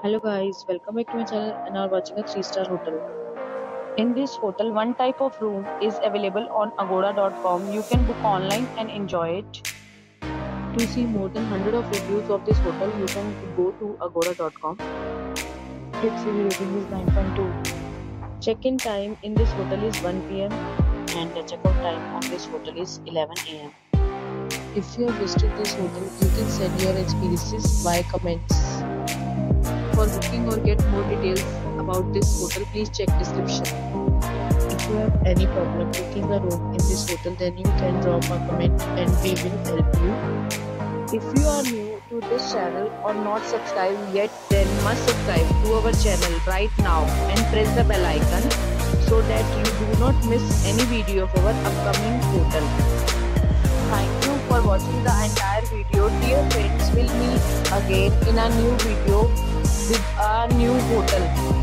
Hello guys, welcome back to my channel and are watching a 3-star hotel. In this hotel, one type of room is available on agoda.com. You can book online and enjoy it. To see more than 100 of reviews of this hotel, you can go to agoda.com. Its review rating is 9.2. Check-in time in this hotel is 1 pm and the checkout time on this hotel is 11 am. If you have visited this hotel, you can send your experiences via comments. For booking or get more details about this hotel, please check description. If you have any problem booking a room in this hotel, then you can drop a comment and we will help you. If you are new to this channel or not subscribed yet, then must subscribe to our channel right now and press the bell icon so that you do not miss any video of our upcoming hotel. Thank you for watching the entire video. Dear friends, we'll meet again in a new video a new hotel.